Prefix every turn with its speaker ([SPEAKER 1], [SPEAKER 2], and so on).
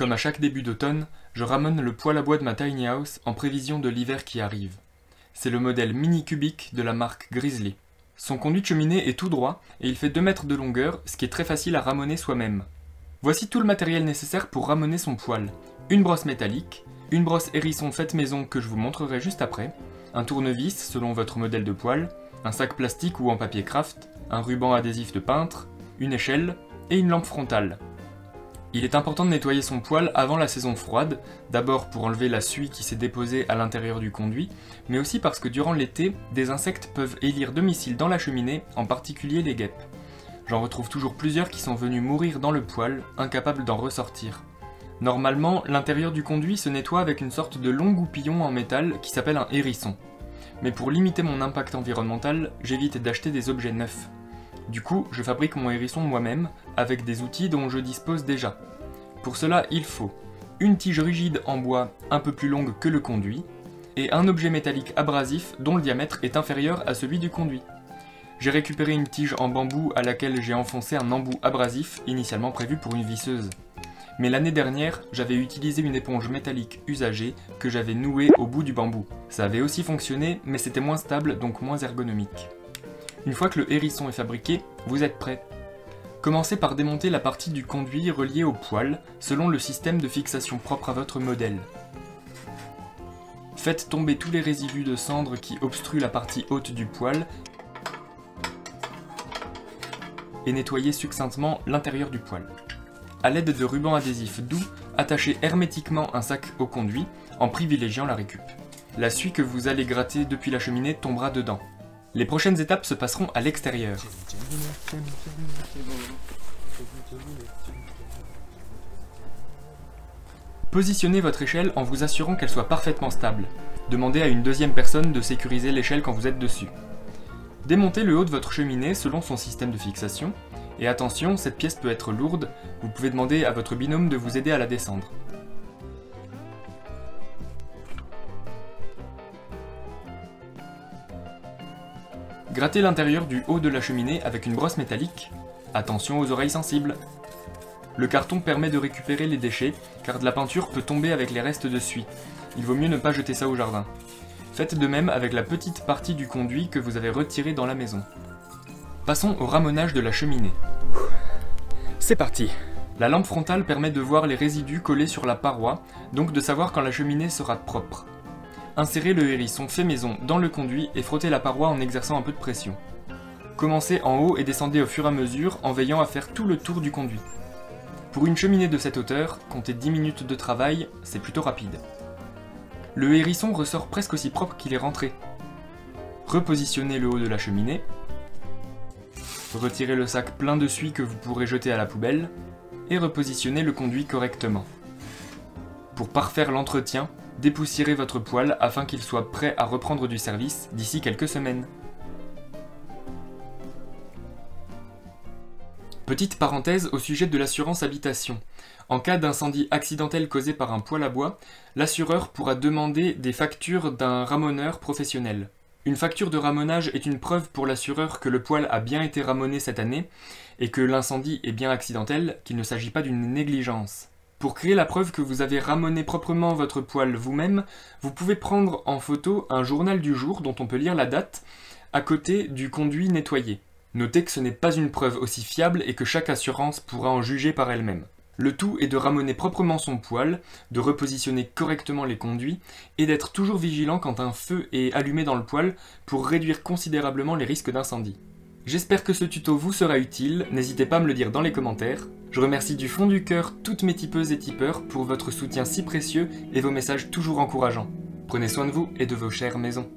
[SPEAKER 1] Comme à chaque début d'automne, je ramène le poêle à bois de ma tiny house en prévision de l'hiver qui arrive. C'est le modèle mini cubique de la marque Grizzly. Son conduit de cheminée est tout droit et il fait 2 mètres de longueur, ce qui est très facile à ramener soi-même. Voici tout le matériel nécessaire pour ramener son poêle. Une brosse métallique, une brosse hérisson faite maison que je vous montrerai juste après, un tournevis selon votre modèle de poêle, un sac plastique ou en papier craft, un ruban adhésif de peintre, une échelle et une lampe frontale. Il est important de nettoyer son poêle avant la saison froide, d'abord pour enlever la suie qui s'est déposée à l'intérieur du conduit, mais aussi parce que durant l'été, des insectes peuvent élire domicile dans la cheminée, en particulier les guêpes. J'en retrouve toujours plusieurs qui sont venus mourir dans le poêle, incapables d'en ressortir. Normalement, l'intérieur du conduit se nettoie avec une sorte de long goupillon en métal qui s'appelle un hérisson. Mais pour limiter mon impact environnemental, j'évite d'acheter des objets neufs. Du coup, je fabrique mon hérisson moi-même, avec des outils dont je dispose déjà. Pour cela, il faut une tige rigide en bois un peu plus longue que le conduit, et un objet métallique abrasif dont le diamètre est inférieur à celui du conduit. J'ai récupéré une tige en bambou à laquelle j'ai enfoncé un embout abrasif initialement prévu pour une visseuse. Mais l'année dernière, j'avais utilisé une éponge métallique usagée que j'avais nouée au bout du bambou. Ça avait aussi fonctionné, mais c'était moins stable donc moins ergonomique. Une fois que le hérisson est fabriqué, vous êtes prêt. Commencez par démonter la partie du conduit reliée au poêle, selon le système de fixation propre à votre modèle. Faites tomber tous les résidus de cendre qui obstruent la partie haute du poêle et nettoyez succinctement l'intérieur du poêle. A l'aide de rubans adhésifs doux, attachez hermétiquement un sac au conduit en privilégiant la récup. La suie que vous allez gratter depuis la cheminée tombera dedans. Les prochaines étapes se passeront à l'extérieur. Positionnez votre échelle en vous assurant qu'elle soit parfaitement stable. Demandez à une deuxième personne de sécuriser l'échelle quand vous êtes dessus. Démontez le haut de votre cheminée selon son système de fixation, et attention, cette pièce peut être lourde, vous pouvez demander à votre binôme de vous aider à la descendre. Grattez l'intérieur du haut de la cheminée avec une brosse métallique. Attention aux oreilles sensibles. Le carton permet de récupérer les déchets, car de la peinture peut tomber avec les restes de suie. Il vaut mieux ne pas jeter ça au jardin. Faites de même avec la petite partie du conduit que vous avez retiré dans la maison. Passons au ramonage de la cheminée. C'est parti La lampe frontale permet de voir les résidus collés sur la paroi, donc de savoir quand la cheminée sera propre. Insérez le hérisson fait maison dans le conduit et frottez la paroi en exerçant un peu de pression. Commencez en haut et descendez au fur et à mesure en veillant à faire tout le tour du conduit. Pour une cheminée de cette hauteur, comptez 10 minutes de travail, c'est plutôt rapide. Le hérisson ressort presque aussi propre qu'il est rentré. Repositionnez le haut de la cheminée. Retirez le sac plein de suie que vous pourrez jeter à la poubelle. Et repositionnez le conduit correctement. Pour parfaire l'entretien, dépoussiérez votre poêle afin qu'il soit prêt à reprendre du service d'ici quelques semaines. Petite parenthèse au sujet de l'assurance habitation. En cas d'incendie accidentel causé par un poêle à bois, l'assureur pourra demander des factures d'un ramoneur professionnel. Une facture de ramonage est une preuve pour l'assureur que le poêle a bien été ramoné cette année et que l'incendie est bien accidentel, qu'il ne s'agit pas d'une négligence. Pour créer la preuve que vous avez ramoné proprement votre poêle vous-même, vous pouvez prendre en photo un journal du jour dont on peut lire la date à côté du conduit nettoyé. Notez que ce n'est pas une preuve aussi fiable et que chaque assurance pourra en juger par elle-même. Le tout est de ramener proprement son poêle, de repositionner correctement les conduits et d'être toujours vigilant quand un feu est allumé dans le poêle pour réduire considérablement les risques d'incendie. J'espère que ce tuto vous sera utile, n'hésitez pas à me le dire dans les commentaires. Je remercie du fond du cœur toutes mes tipeuses et tipeurs pour votre soutien si précieux et vos messages toujours encourageants. Prenez soin de vous et de vos chères maisons.